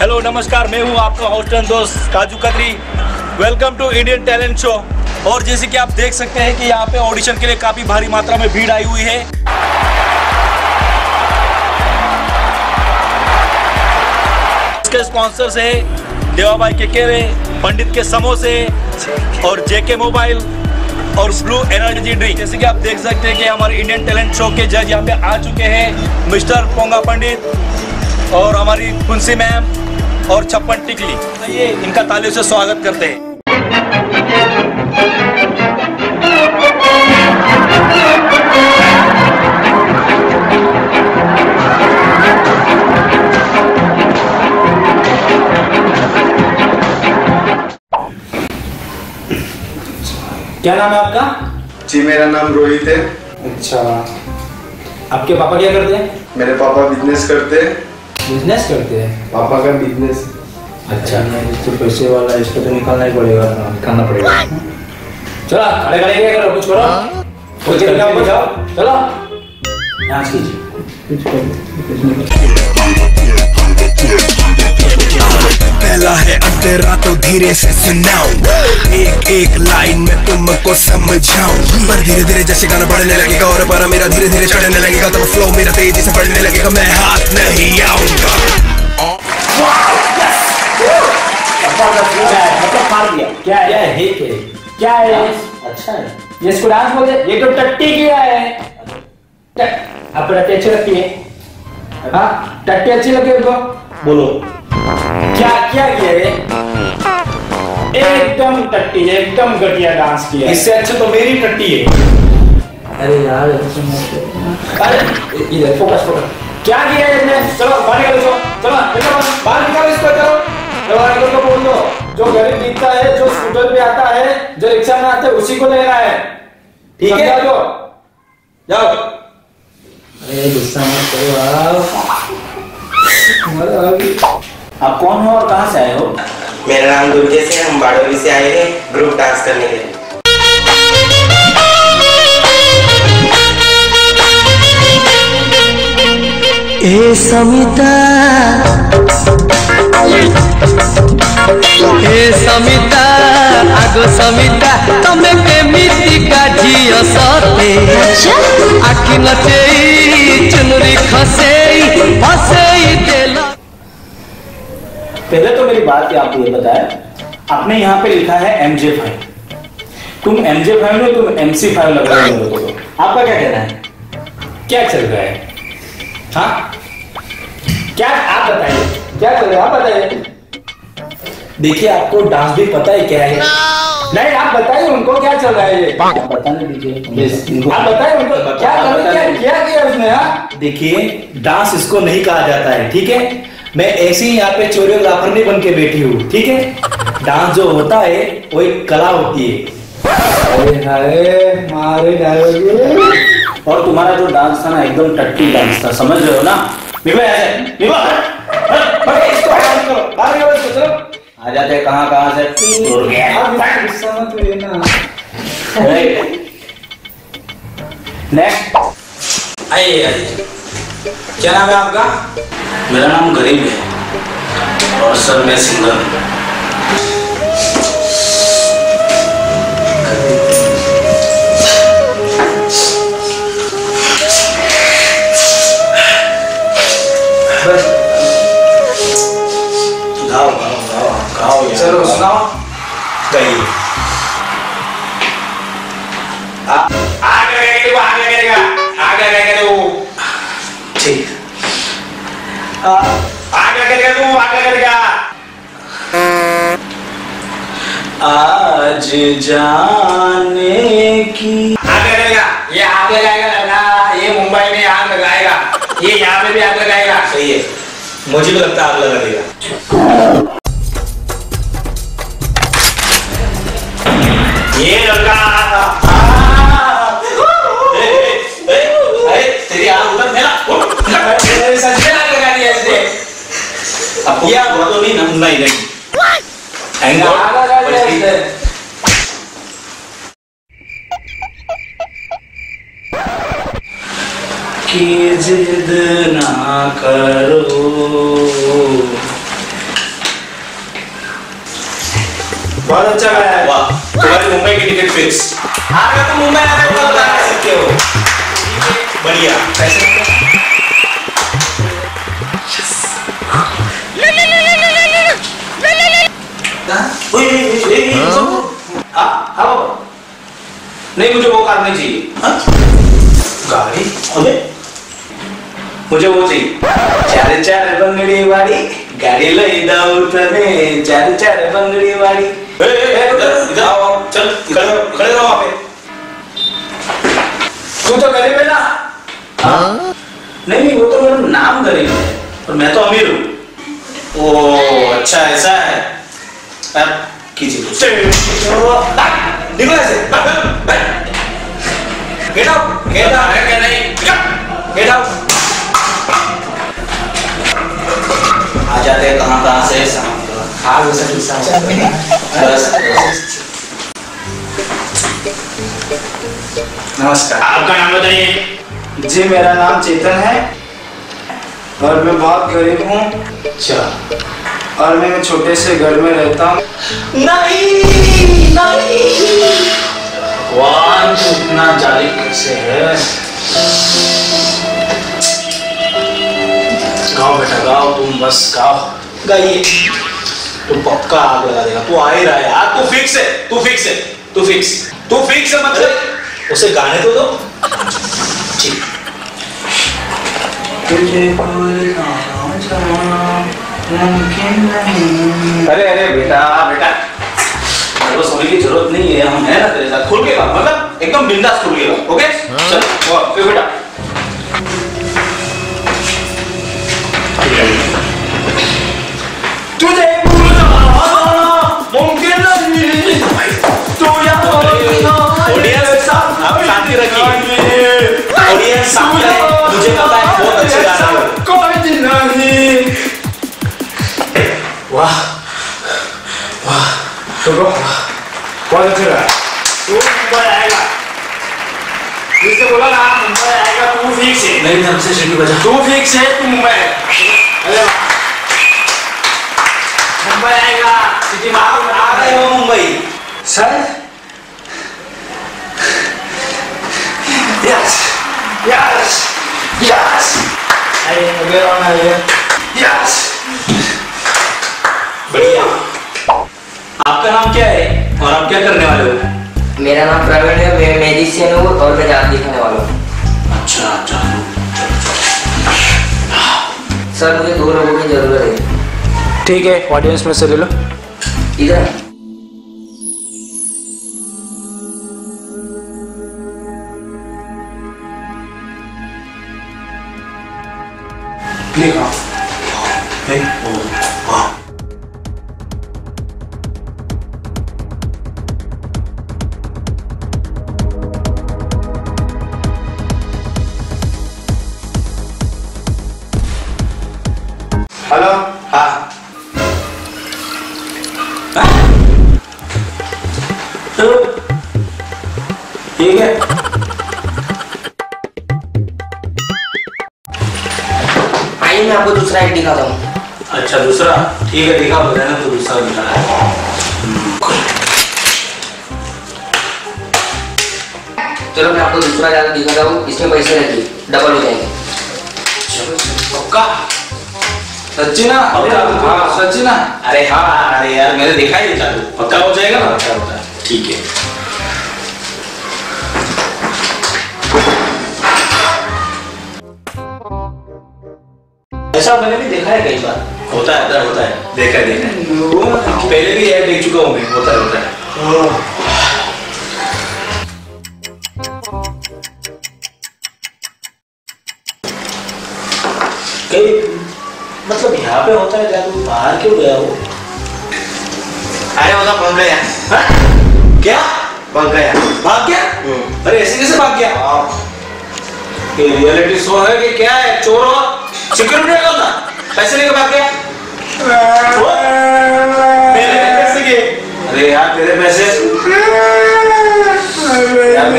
Hello नमस्कार, मैं हूँ आपका हॉस्टल दोस्त काजू कतरी। Welcome to Indian talent show और जैसे कि आप देख सकते हैं कि यहाँ पे ऑडिशन के लिए काफ़ी भारी मात्रा में भीड़ आई हुई है। इसके स्पॉन्सर्स है देवाबाई के केरे, पंडित के समोसे और जेके मोबाइल और ब्लू एनर्जी ड्रिंक जैसे कि आप देख सकते हैं कि हमारे इंडियन टैलेंट शो के जज यहाँ पे आ चुके हैं, मिस्टर पोंगा पंडित और हमारी कुंसी मैम। और छप्पन टिकली। आइए इनका तालियों से स्वागत करते हैं। क्या नाम है आपका? जी मेरा नाम रोहित है। अच्छा। आपके पापा क्या करते हैं? मेरे पापा बिज़नेस करते हैं। बिज़नेस करते हैं। पापा का बिज़नेस अच्छा तो पैसे वाला इसको तो निकालना ही पड़ेगा निकालना पड़ेगा। चलो खड़े खड़े क्या करो कुछ करो। कुछ करके आप जाओ। चलो। डांस कीजिए। पहला है तो धीरे से सुनाऊं एक एक लाइन में तुमको समझाऊं पर धीरे धीरे जैसे गाना बढ़ने लगेगा और पारा मेरा धीरे धीरे चढ़ने लगेगा तब फ्लो मेरा तेज़ी से बढ़ने लगेगा मैं हाथ नहीं आऊँगा मतलब क्या है क्या है है अच्छा है ये इसको डांस बोलते हैं? ये तो टट्टी किया है आपको टट्टी अच्छी लगती है हाँ टट्टी अच्छी लगती है उनको बोलो क्या क्या किया ये? एकदम टट्टी एकदम घटिया डांस किया इससे अच्छे तो मेरी टट्टी है। अरे यार अरे इधर फोकस फोकस क्या किया इसने? चलो बाहर निकालो इसको चलो निकालो बाहर। निकालो इसको चलो। चलो निकल को बोल दो। जो गरीब दिखता है जो स्कूटर पे आता है जो रिक्शा में आता है उसी को लेना है। ठीक है। जो। जाओ। अरे गुस्सा मत करो आप। आप कौन हो और कहाँ से आए हो? मेरा नाम दुर्गेश है हम बाड़ोली से आए हैं ग्रुप डांस करने के लिए। ए समिता। ए समिता आगो समिता तमे केमितिका झियो सते। आखि नचेई चुनरी खसेई फसेई पहले तो मेरी बात आपको ये बताया? आपने यहाँ पे लिखा है एम जे फाइव तुम एम जे फाइव नहीं तुम एम सी फाइव लग रहे हो। को आपका क्या कहना है? क्या चल रहा है? हाँ? क्या आप बताइए? क्या चल रहा है? आप बताइए। देखिए आपको डांस भी पता है क्या है। नहीं आप बताइए उनको क्या चल रहा है ये। आप बताने दीजिए। आप बताइए उनको क्या क्या क्या किया उसने हाँ? देखिए डांस इसको नहीं कहा जाता है ठीक है? मैं ऐसे ही यहाँ पे चोरियोग्राफर नहीं बन के बैठी हूँ ठीक है? डांस जो होता है वो एक कला होती है। अरे हाय मारे और तुम्हारा जो डांस था ना एकदम टट्टी डांस था समझ रहे हो ना? निभा आ जाते कहाँ कहाँ से? नेक्स्ट आइए। क्या नाम है आपका? मेरा नाम गरीब है और सर मैं सिंगर हूँ। चलो सुनाओ। गाइए आगे आगे ठीक। आगे करेगा तू आगे करेगा आज जाने की आगे करेगा ये आग लगाएगा लगा ये मुंबई में आग लगाएगा ये यहाँ पे भी आग लगाएगा सही है मुझे भी लगता है आग लगा ये लड़का तेरी आग उधर मेरा अपुया बोला तो नहीं ना नहीं नहीं थैंक गॉड की जिद ना करो बहुत अच्छा गाया है वाह तुम्हारी मुंबई की टिकट फिक्स हाँ तुम मुंबई आते हो बता सकते हो बढ़िया पैसे हाँ, हाँ? नहीं मुझे वो कार नहीं चाहिए। हाँ? गाड़ी? अबे मुझे वो चाहिए। चार चार बंगड़ी वाली गाड़ी लई दाऊ तने। चार चार बंगड़ी वाली ए, ए, इधर आओ चल खड़े खड़े रहो वहाँ पे। तू तो गरीब है ना? हाँ? नहीं नहीं वो तो मेरा नाम गरीब है। और मैं तो अमीर हूँ। ओ अच्छा ऐसा है। कीजिए निकलो ऐसे गेट आउट गेट आउट है क्या नहीं गेट आउट आ जाते हैं कहाँ कहाँ से हाँ वैसा किस्सा बस नमस्कार आपका नाम बताइए जी मेरा नाम चेतन है और मैं बहुत गरीब हूँ। अच्छा और मैं छोटे से घर में रहता हूँ। नहीं नहीं। भगवान तू इतना जालिम कैसे है? गाओ बेटा गाओ तुम बस गाओ। गाइए तू पक्का आग लगा देगा। तू आ ही रहा है यार। तू फिक्स है तू फिक्स है तू फिक्स तू फिक्स है मतलब उसे गाने तो दो। ठीक। तुझे मुमकिन नहीं अरे अरे बेटा बेटा। मेरे सोने की ज़रूरत नहीं है हम है ना तेरे साथ। खुल के बात मतलब एकदम बिंदास खुल के बात ओके? चल और फिर बेटा। तुझे मुमकिन नहीं तू यहाँ ऑडियंस शांति रखिए। ऑडियंस शांत पता तो बहुत अच्छा रहा तू मुंबई आएगा जिससे बोला ना मुंबई आएगा तू फिक्स है नहीं हमसे सीटी बजा तू फिक्स है तू मुंबई अरे मुंबई आएगा सिटी आप आ रहे हो Mumbai sir yes yes yes I get on I yes बढ़िया आपका नाम क्या है? और आप क्या करने वाले हो? मेरा नाम प्रवीण है मैं मेजिशियन हूँ और मैं जादू दिखाने वाला हूँ। अच्छा अच्छा। सर मुझे दो लोगों की ज़रूरत है। ठीक है ऑडियंस में से ले लो। इधर। क्लिक अच्छा दूसरा। ठीक है दिखा बताया ना तो दूसरा रहा है। चलो मैं आपको दूसरा जादू दिखाता हूँ इसमें पैसे रखिए डबल हो जाएँगे। पक्का? सच्ची ना? हाँ। सच्ची ना? अरे हाँ अरे यार मैंने देखा ही जादू पक्का हो जाएगा ना? पक्का होता है। ठीक है। ऐसा मैंने भी देखा है कई बार। होता है होता है होता है। देखा है देखा है। पहले भी ये देख चुका हूँ मैं होता है होता है। कई मतलब यहाँ पे होता है जादू बाहर क्यों गया वो अरे तो पहुँच गया। हाँ? क्या? पहुँच गया। भाग गया? अरे ऐसे कैसे भाग गया? ये रियलिटी शो है कि क्या है? चोर हो? सिक्योरिटी का था? पैसे लेके भाग गया? वो? मेरे पैसे के अरे यार तेरे पैसे यार